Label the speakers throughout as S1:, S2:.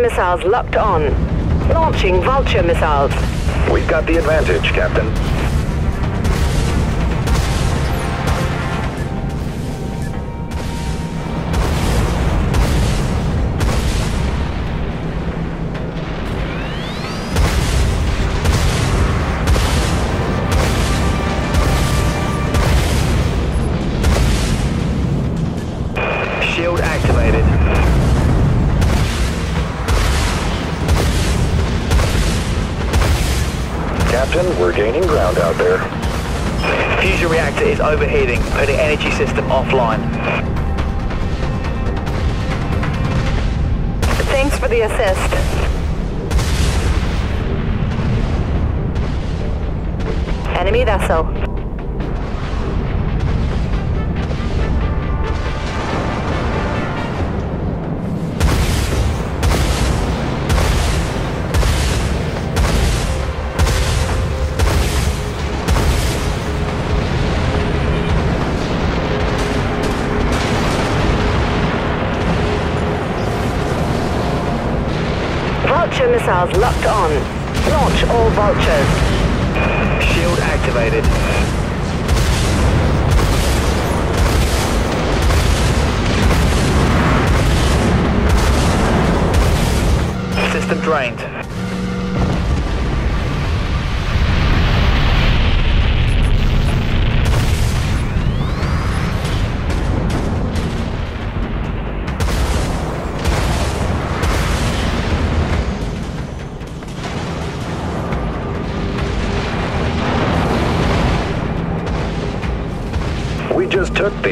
S1: Missiles locked on. Launching Vulture missiles.
S2: We've got the advantage, Captain. Captain, we're gaining ground out there.
S3: Fusion reactor is overheating, putting energy system offline.
S1: Thanks for the assist. Enemy vessel. Missiles locked on. Launch all vultures.
S3: Shield activated. System drained.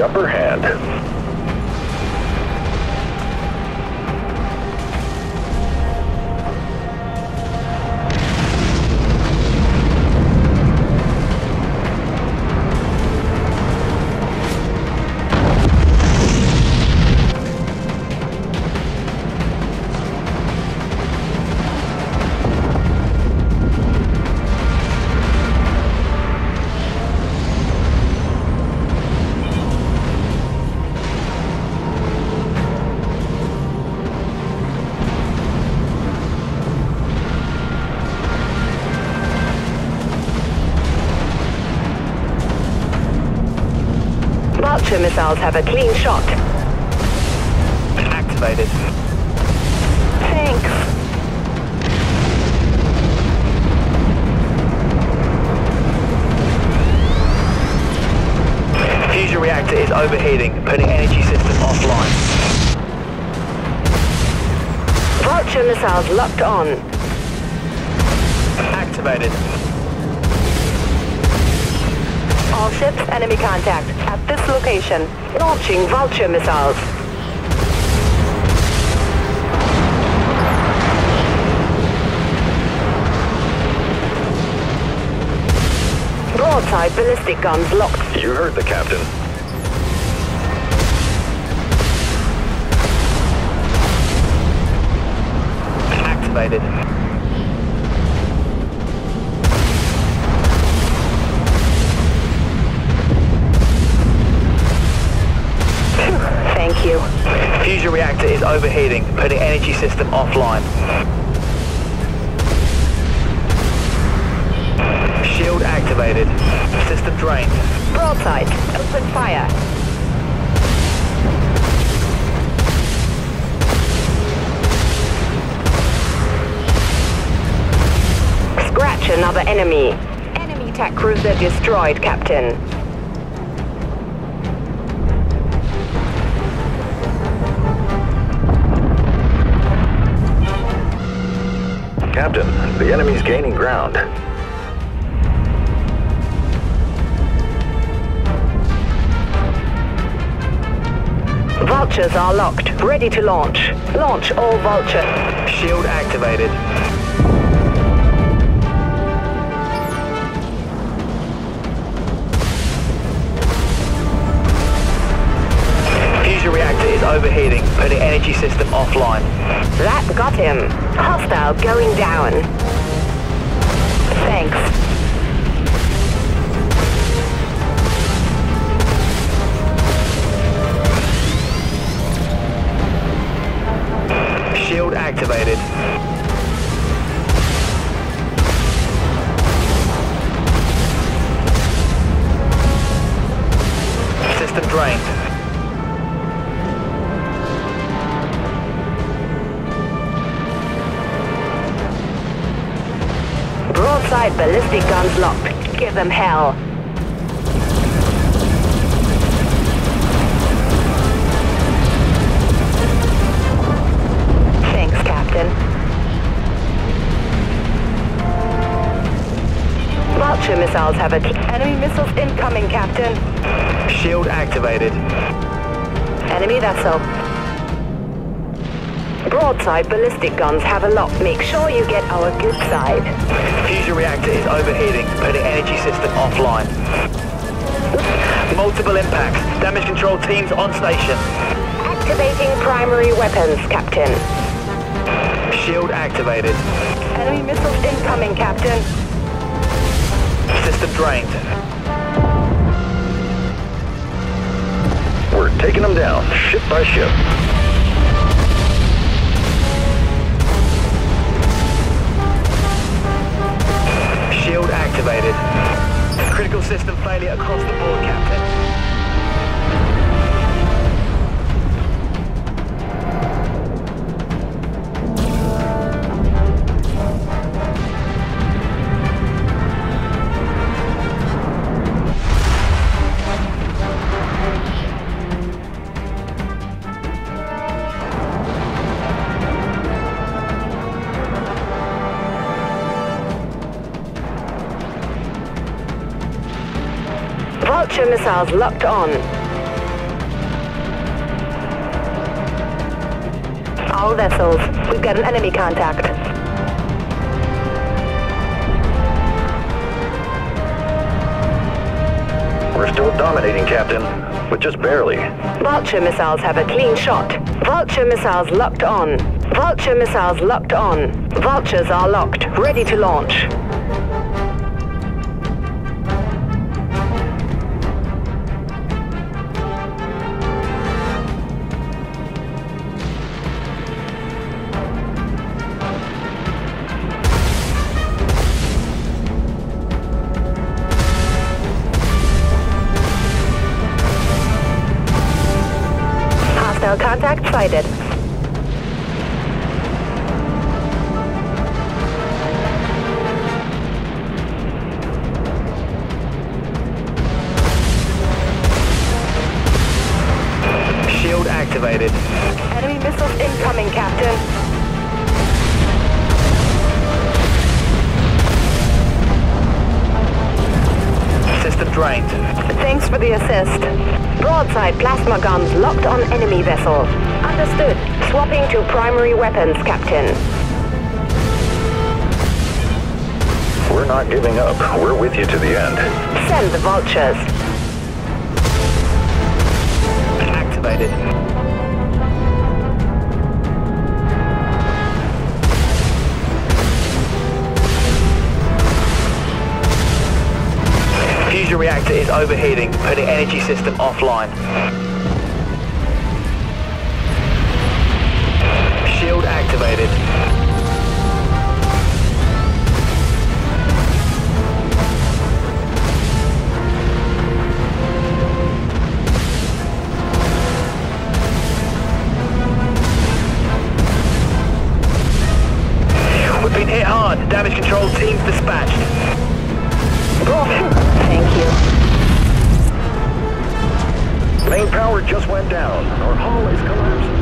S2: Upper hand.
S1: Vulture missiles have a clean shot.
S3: Activated.
S1: Thanks.
S3: Fusion reactor is overheating, putting energy system offline.
S1: Vulture missiles locked on.
S3: Activated.
S1: All ships enemy contact at this location. Launching Vulture missiles. Broadside ballistic guns locked.
S2: You heard the captain.
S3: Activated. Overheating, putting energy system offline. Shield activated. System drained.
S1: Broadside. Open fire. Scratch another enemy. Enemy attack cruiser destroyed, Captain.
S2: Captain, the enemy's gaining ground.
S1: Vultures are locked, ready to launch. Launch all vulture.
S3: Shield activated. Overheating, putting energy system offline.
S1: That got him. Hostile going down. Thanks.
S3: Shield activated. System drained.
S1: Ballistic guns locked. Give them hell. Thanks, Captain. Vulture missiles have a... Enemy missiles incoming, Captain.
S3: Shield activated.
S1: Enemy vessel. Broadside ballistic guns have a lock. Make sure you get our good side.
S3: Fusion reactor is overheating, putting energy system offline. Multiple impacts. Damage control teams on station.
S1: Activating primary weapons, Captain.
S3: Shield activated.
S1: Enemy missiles incoming, Captain.
S3: System drained.
S2: We're taking them down, ship by ship.
S1: Vulture missiles locked on. All vessels, we've got an enemy contact.
S2: We're still dominating, Captain, but just barely.
S1: Vulture missiles have a clean shot. Vulture missiles locked on. Vulture missiles locked on. Vultures are locked, ready to launch. Hostile contact sighted.
S3: Shield activated.
S1: Enemy missiles incoming, Captain.
S3: System drained.
S1: Thanks for the assist. Broadside plasma guns locked on enemy vessel. Understood. Swapping to primary weapons, Captain.
S2: We're not giving up. We're with you to the end.
S1: Send the vultures.
S3: Activated. Fusion reactor is overheating, putting energy system offline. Shield activated. We've been hit hard. Damage control teams dispatched.
S1: Thank you.
S2: Main power just went down. Our hull is collapsing.